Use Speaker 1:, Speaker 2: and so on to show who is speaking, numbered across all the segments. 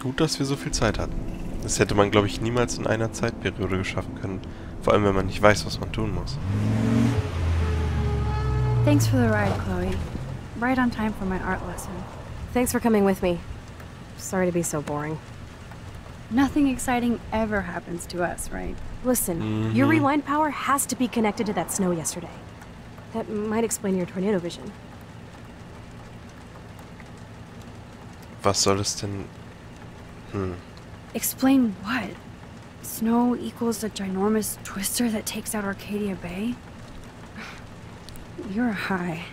Speaker 1: Gut, dass wir so viel Zeit hatten. Das hätte man, glaube ich, niemals in einer Zeitperiode geschaffen können. Vor allem, wenn man nicht weiß, was man tun muss.
Speaker 2: Thanks for the ride, Chloe. Right on time for my art lesson.
Speaker 3: Thanks for coming with me. Sorry to be so boring.
Speaker 2: Nothing exciting ever happens to us, right?
Speaker 3: Listen, your rewind power has to be connected to that snow yesterday. That might explain your tornado vision.
Speaker 1: Was soll es denn... Hm.
Speaker 2: Explain what? Snow equals the ginormous twister that takes out Arcadia Bay? You're high.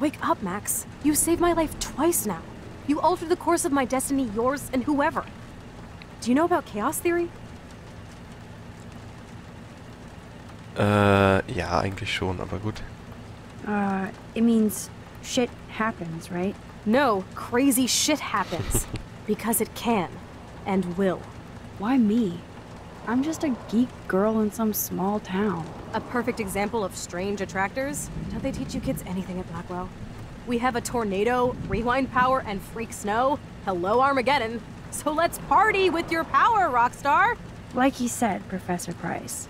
Speaker 3: Wake up, Max. You saved my life twice now. You altered the course of my destiny, yours, and whoever. Do you know about chaos theory?
Speaker 1: Äh, ja, eigentlich schon, aber gut.
Speaker 2: Uh, it means shit happens, right?
Speaker 3: No, crazy shit happens. because it can. And will.
Speaker 2: Why me? I'm just a geek girl in some small town.
Speaker 3: A perfect example of strange attractors? Don't they teach you kids anything at Blackwell? We have a tornado, rewind power, and freak snow. Hello, Armageddon. So let's party with your power, Rockstar!
Speaker 2: Like you said, Professor Price,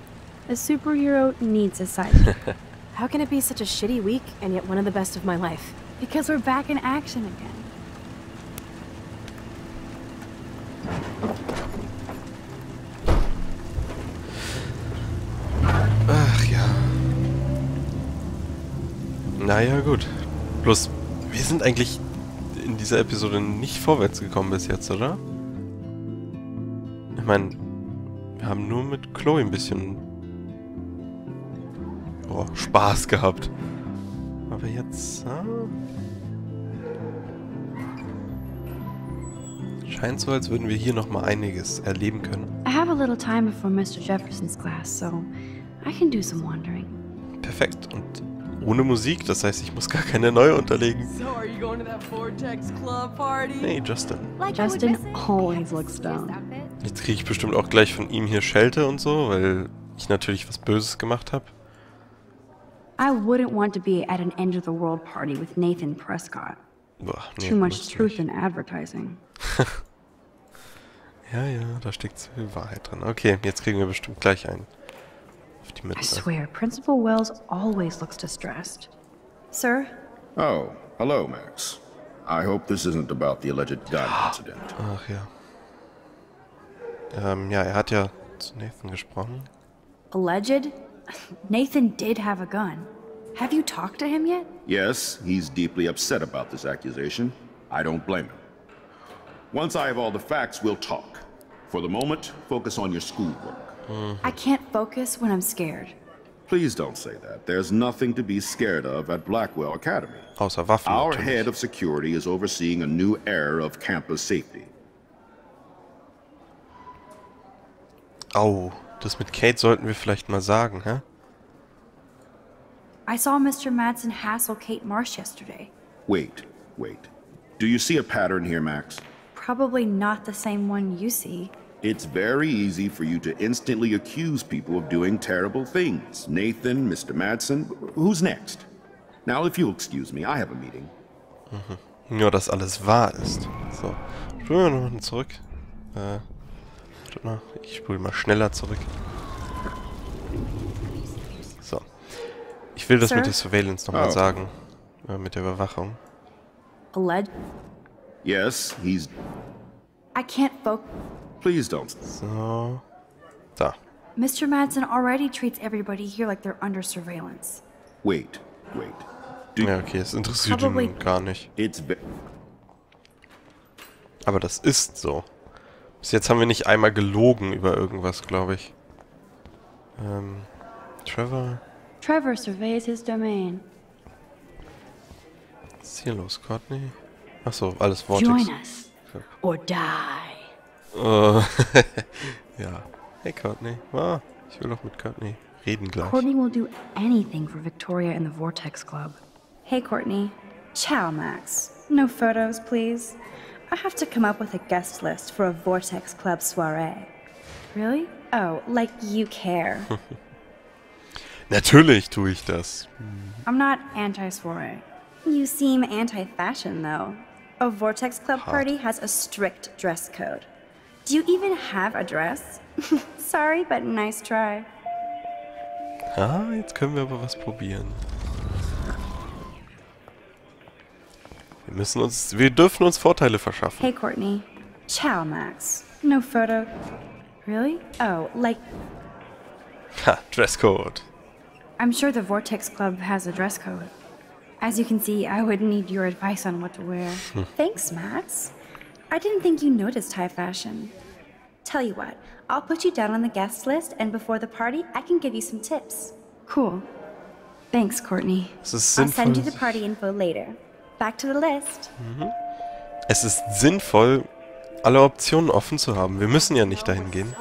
Speaker 2: a superhero needs a sidekick.
Speaker 3: How can it be such a shitty week and yet one of the best of my life?
Speaker 2: because we're back in action again.
Speaker 1: Naja, gut. Bloß, wir sind eigentlich in dieser Episode nicht vorwärts gekommen bis jetzt, oder? Ich meine, wir haben nur mit Chloe ein bisschen boah, Spaß gehabt. Aber jetzt... Ah, scheint so, als würden wir hier nochmal einiges erleben können.
Speaker 2: I have a little time before Mr. Jefferson's class, so I can do some wandering.
Speaker 1: Perfekt. Und ohne Musik, das heißt, ich muss gar keine neue unterlegen.
Speaker 4: So are you going to that Vortex Club party?
Speaker 1: Nee, Justin.
Speaker 3: Like
Speaker 2: Justin always looks dumb.
Speaker 1: Jetzt kriege ich bestimmt auch gleich von ihm hier Schelte und so, weil ich natürlich was Böses gemacht habe.
Speaker 2: I wouldn't want to be at an end of the world party with Nathan Prescott.
Speaker 1: Boah, nee,
Speaker 2: Too much truth
Speaker 1: nicht.
Speaker 2: in advertising.
Speaker 1: Ja, ja, da steckt so viel Wahrheit drin. Okay, jetzt kriegen wir bestimmt gleich einen. Auf die
Speaker 2: I swear, Principal Wells always looks distressed. Sir?
Speaker 5: Oh, hello, Max. I hope this isn't about the alleged gun incident.
Speaker 1: Ach ja. Ähm, ja, er hat ja zu Nathan gesprochen.
Speaker 2: Alleged? Nathan did have a gun. Have you talked to him yet?
Speaker 5: Yes, he's deeply upset about this accusation. I don't blame him. Once I have all the facts, we'll talk. For the moment, focus on your schoolwork.
Speaker 2: I can't focus when I'm scared.
Speaker 5: Please don't say that. There's nothing to be scared of at Blackwell Academy.
Speaker 1: Außer
Speaker 5: Our
Speaker 1: natürlich.
Speaker 5: head of security is overseeing a new era of campus safety.
Speaker 1: Oh, das mit Kate sollten wir vielleicht mal sagen, hä?
Speaker 2: I saw Mr. Madsen hassle Kate Marsh yesterday.
Speaker 5: Wait, wait. Do you see a pattern here, Max?
Speaker 2: Probably not the same one you see.
Speaker 5: It's very easy for you to instantly accuse people of doing terrible things. Nathan, Mr. Madsen, who's next? Now, if you'll excuse me, I have a meeting.
Speaker 1: Nur, dass alles wahr ist. So, spulen wir noch zurück. Äh, warte mal, ich spule mal schneller zurück. So. Ich will das
Speaker 2: Sir?
Speaker 1: mit der Surveillance nochmal
Speaker 5: Oh.
Speaker 1: sagen. Äh, mit der Überwachung.
Speaker 2: Alleged?
Speaker 5: Yes, he's.
Speaker 2: I can't focus.
Speaker 5: Please don't.
Speaker 1: So. Da.
Speaker 2: Mr. Madsen already treats everybody here like they're under surveillance.
Speaker 5: Wait, wait. Do
Speaker 1: Ja, okay, es interessiert ihn gar nicht. Aber das ist so. Bis jetzt haben wir nicht einmal gelogen über irgendwas, glaube ich. Ähm, Trevor,
Speaker 2: Trevor surveys his domain.
Speaker 1: was ist hier los, Courtney? Achso, alles Vortex.
Speaker 2: Join us or die.
Speaker 1: Äh, ja. Hey Courtney. Ah, ich will doch mit Courtney reden gleich.
Speaker 2: Courtney will do anything for Victoria and the Vortex Club. Hey, Courtney. Ciao, Max. No photos, please. I have to come up with a guest list for a Vortex Club soiree. Really? Oh, like you care.
Speaker 1: Natürlich tue ich das.
Speaker 2: I'm not anti soiree. You seem anti fashion, though. A Vortex Club
Speaker 1: Hot.
Speaker 2: party has a strict dress code. Do you even have a dress? Sorry, but nice try.
Speaker 1: Ah, jetzt können wir aber was probieren. Wir müssen uns... Wir dürfen uns Vorteile verschaffen.
Speaker 2: Hey, Courtney. Ciao, Max. No photo. Really? Oh, like,
Speaker 1: Ha, Dresscode.
Speaker 2: I'm sure the Vortex Club has a dress code. As you can see, I would need your advice on what to wear. Thanks, Max. I didn't think you noticed high fashion. Tell you what, I'll put you down on the guest list, and before the party, I can give you some tips. Cool. Thanks, Courtney.
Speaker 1: Es ist
Speaker 2: I'll send you
Speaker 1: sinnvoll...
Speaker 2: the party info later. Back to the list.
Speaker 1: Es ist sinnvoll, alle Optionen offen zu haben. Wir müssen ja nicht dahin gehen.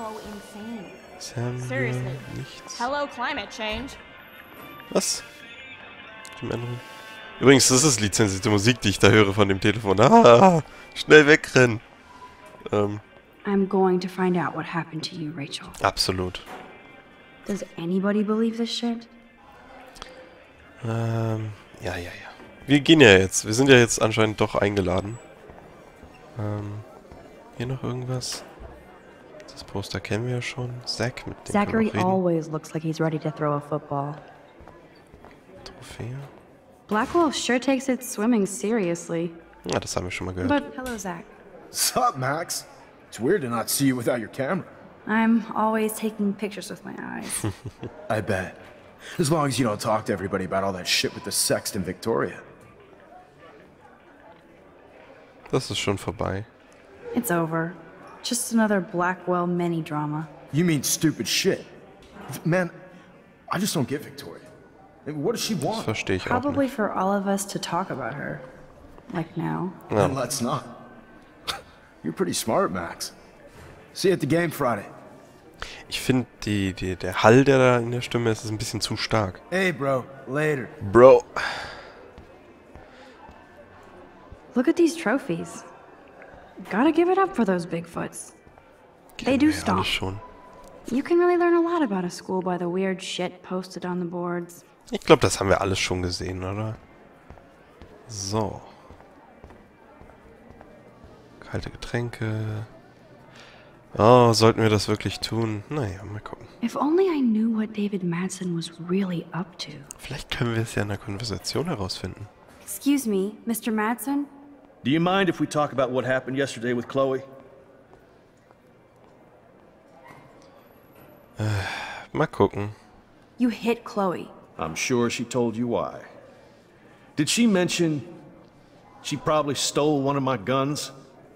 Speaker 6: Seriously.
Speaker 1: nichts.
Speaker 6: Hello, climate change.
Speaker 1: Was? Dem anderen. Übrigens, das ist lizenzierte Musik, die ich da höre von dem Telefon. Ah, schnell wegrennen. Ähm,
Speaker 2: I'm going to find out what happened to you, Rachel.
Speaker 1: absolut.
Speaker 2: Does anybody believe this shit?
Speaker 1: Ähm, ja, ja, ja. Wir gehen ja jetzt. Wir sind ja jetzt anscheinend doch eingeladen. Ähm, hier noch irgendwas? Das Poster kennen wir ja schon. Zack, mit dem
Speaker 2: Zachary always looks like he's ready to throw a football.
Speaker 1: Trophäe.
Speaker 2: Blackwell sure takes its swimming seriously.
Speaker 1: Ja, das haben wir schon mal gehört.
Speaker 2: But hello, Zach.
Speaker 7: Sup, Max? It's weird to not see you without your camera.
Speaker 2: I'm always taking pictures with my eyes.
Speaker 7: I bet. As long as you don't talk to everybody about all that shit with the sext in Victoria.
Speaker 1: Das ist schon vorbei.
Speaker 2: it's over. Just another Blackwell mini drama.
Speaker 7: You mean stupid shit. Man, I just don't get Victoria. I mean, What does she
Speaker 1: Das
Speaker 7: want?
Speaker 1: verstehe ich auch
Speaker 2: Probably
Speaker 1: nicht.
Speaker 2: for all of us to talk about her. Like now.
Speaker 7: Then let's not. You're pretty smart, Max. See you at the game Friday.
Speaker 1: Ich finde, die, die, der Hall, der da in der Stimme ist, ist ein bisschen zu stark.
Speaker 7: Hey, bro. Later.
Speaker 1: Bro.
Speaker 2: Look at these trophies. Gotta give it up for those Bigfoots. They do
Speaker 1: Kennen wir ja
Speaker 2: stomp.
Speaker 1: schon.
Speaker 2: You can really learn a lot about a school by the weird shit posted on the boards.
Speaker 1: Ich glaube, das haben wir alles schon gesehen, oder? So. Kalte Getränke. Oh, sollten wir das wirklich tun? Naja, mal gucken.
Speaker 2: If only I knew what David Madsen was really up to.
Speaker 1: Vielleicht können wir es ja in der Konversation herausfinden.
Speaker 2: Excuse me, Mr. Madsen?
Speaker 8: Do you mind if we talk about what happened yesterday with Chloe?
Speaker 1: Mal gucken.
Speaker 3: You hit Chloe.
Speaker 8: I'm sure she told you why. Did she mention she probably stole one of my guns?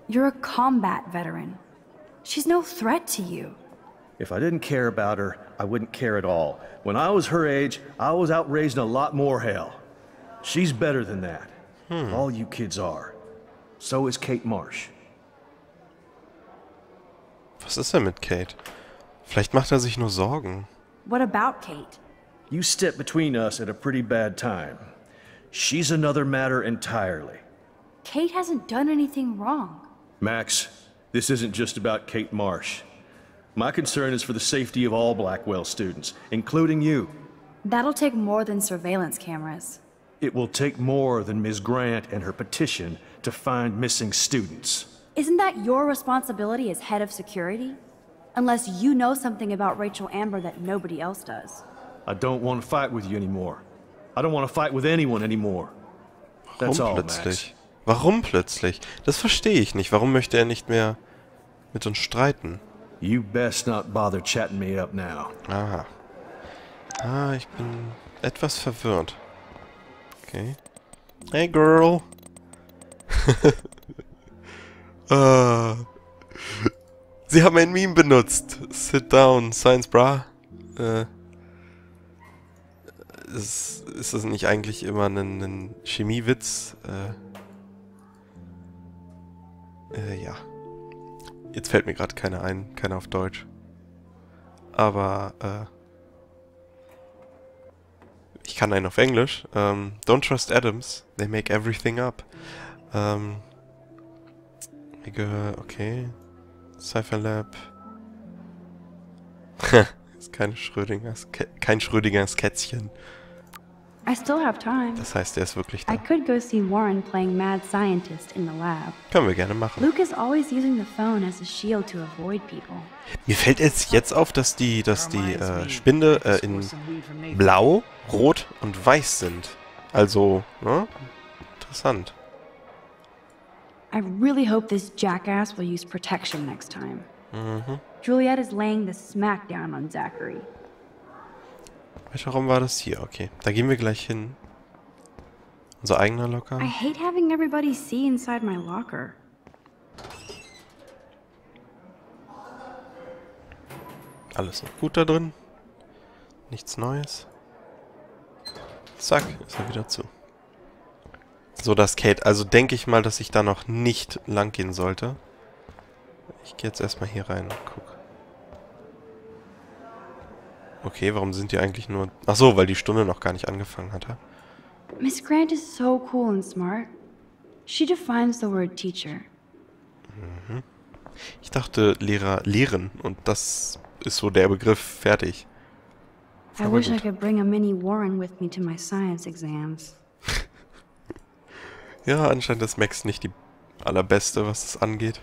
Speaker 2: You're a combat veteran. She's no threat to you.
Speaker 8: If I didn't care about her, I wouldn't care at all. When I was her age, I was out raising a lot more hell. She's better than that. All you kids are. So is Kate Marsh.
Speaker 1: Was ist denn mit Kate? Vielleicht macht er sich nur Sorgen.
Speaker 3: What about Kate?
Speaker 8: You stepped between us at a pretty bad time. She's another matter entirely.
Speaker 2: Kate hasn't done anything wrong.
Speaker 8: Max, this isn't just about Kate Marsh. My concern is for the safety of all Blackwell students, including you.
Speaker 2: That'll take more than surveillance cameras.
Speaker 8: It will take more than Ms. Grant and her petition to find missing students.
Speaker 2: Isn't that your responsibility as head of security? Unless you know something about Rachel Amber that nobody else does.
Speaker 8: I don't want to fight with you anymore. I don't want to fight with anyone anymore. That's
Speaker 1: Warum
Speaker 8: all, Max.
Speaker 1: plötzlich? Warum plötzlich? Das verstehe ich nicht. Warum möchte er nicht mehr mit uns streiten?
Speaker 8: You best not bother chatting me up now.
Speaker 1: Aha. Ah, ich bin etwas verwirrt. Okay. Hey, Girl. ah. Sie haben ein Meme benutzt. Sit down, Science Bra. Äh. Ist, ist das nicht eigentlich immer ein, ein Chemiewitz? Äh, äh, ja. Jetzt fällt mir gerade keiner ein, keiner auf Deutsch. Aber, äh, ich kann einen auf Englisch. Ähm, Don't trust Adams, they make everything up. Ähm, ich gehöre, okay. Cypher Lab. ist keine Schrödingers, kein Schrödingers Kätzchen.
Speaker 2: I still have time.
Speaker 1: Das heißt, er ist wirklich da.
Speaker 2: I could go see Warren playing mad scientist in the lab.
Speaker 1: Können wir gerne machen.
Speaker 2: Luke is always using the phone as a shield to avoid people.
Speaker 1: Mir fällt jetzt jetzt auf, dass die, dass die äh, Spinde äh, in blau, rot und weiß sind. Also, ne? Interessant.
Speaker 2: I really hope this jackass will use protection next time. Juliet is laying the smackdown on Zachary.
Speaker 1: Welcher Raum war das hier? Okay, da gehen wir gleich hin. Unser eigener Locker.
Speaker 2: I hate having everybody see inside my locker.
Speaker 1: Alles noch gut da drin. Nichts Neues. Zack, ist er wieder zu. So, das Kate. Also denke ich mal, dass ich da noch nicht lang gehen sollte. Ich gehe jetzt erstmal hier rein und guck. Okay, warum sind die eigentlich nur... Ach so, weil die Stunde noch gar nicht angefangen hatte.
Speaker 2: Miss Grant is so cool and smart. She defines the word teacher.
Speaker 1: Ich dachte Lehrer lehren und das ist so der Begriff fertig.
Speaker 2: I wish I could bring a mini Warren with me to my science exams.
Speaker 1: Ja, anscheinend ist Max nicht die allerbeste, was das angeht.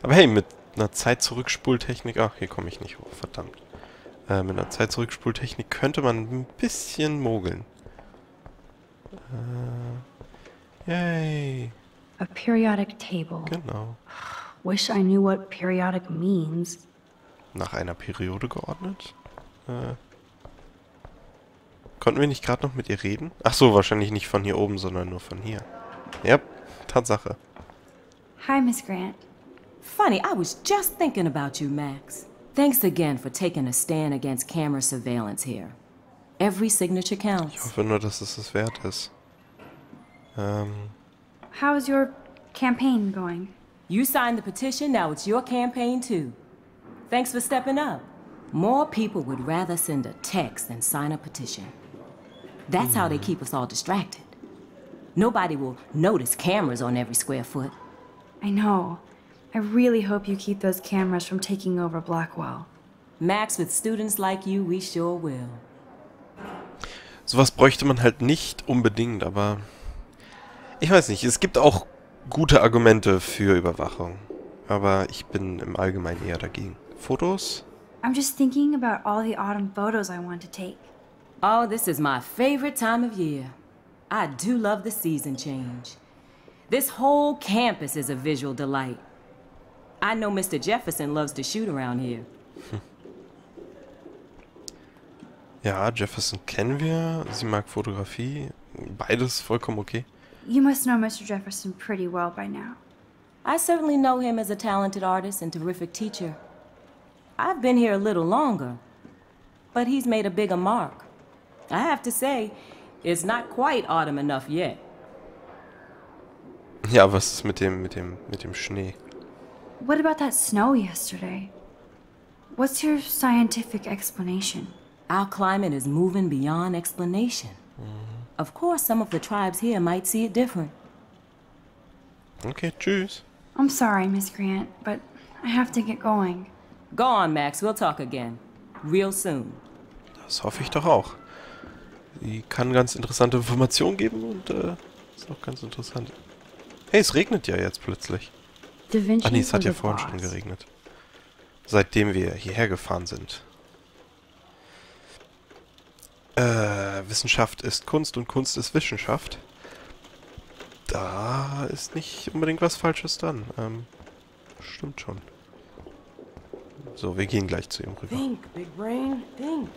Speaker 1: Aber hey, mit einer Zeit-Zurückspultechnik... Ach, hier komme ich nicht hoch, verdammt. Äh, mit einer Zeit-Zurückspultechnik könnte man ein bisschen mogeln. Äh, yay,
Speaker 2: A periodic table.
Speaker 1: genau.
Speaker 2: Wish I knew what periodic means.
Speaker 1: Nach einer Periode geordnet. Äh, konnten wir nicht gerade noch mit ihr reden? Ach so, wahrscheinlich nicht von hier oben, sondern nur von hier. Ja, Tatsache.
Speaker 2: Hi, Miss Grant.
Speaker 6: Funny, I was just thinking about you, Max. Thanks again for taking a stand against camera surveillance here. Every signature
Speaker 1: Ich
Speaker 6: counts.
Speaker 1: hoffe nur, dass es es wert ist. Ähm,
Speaker 2: How's your campaign going?
Speaker 6: You signed the petition, now it's your campaign too. Thanks for stepping up. More people would rather send a text than sign a petition. That's how they keep us all distracted. Nobody will notice cameras on every square foot.
Speaker 2: I know. I really hope you keep those cameras from taking over Blackwell.
Speaker 6: Max, with students like you, we sure will.
Speaker 1: sowas bräuchte man halt nicht unbedingt, aber... Ich weiß nicht, es gibt auch gute Argumente für Überwachung. Aber ich bin im Allgemeinen eher dagegen. Fotos?
Speaker 2: I'm just thinking about all the autumn photos I want to take.
Speaker 6: Oh, this is my favorite time of year. I do love the season change. This whole campus is a visual delight. I know Mr. Jefferson loves to shoot around here.
Speaker 1: Ja, Jefferson kennen wir. Sie mag Fotografie. Beides vollkommen okay.
Speaker 2: You must know Mr. Jefferson pretty well by now.
Speaker 6: I certainly know him as a talented artist and terrific teacher. I've been here a little longer, but he's made a bigger mark. I have to say, it's not quite autumn enough yet.
Speaker 1: Ja, was ist mit dem, mit dem, mit dem Schnee?
Speaker 2: What about that snow yesterday? What's your scientific explanation?
Speaker 6: Our climate is moving beyond explanation. Of course, some of the tribes here might see it different.
Speaker 1: Okay, tschüss.
Speaker 2: I'm sorry, Miss Grant, but I have to get going.
Speaker 6: Go on, Max. We'll talk again. Real soon.
Speaker 1: Das hoffe ich doch auch. Sie kann ganz interessante Informationen geben und äh, ist auch ganz interessant. Hey, es regnet ja jetzt plötzlich. Ach nee, es hat ja vorhin schon geregnet. Seitdem wir hierher gefahren sind. Äh, Wissenschaft ist Kunst und Kunst ist Wissenschaft. Da ist nicht unbedingt was Falsches dran. Ähm, stimmt schon. So, wir gehen gleich zu ihm rüber.
Speaker 4: Think, big brain, think.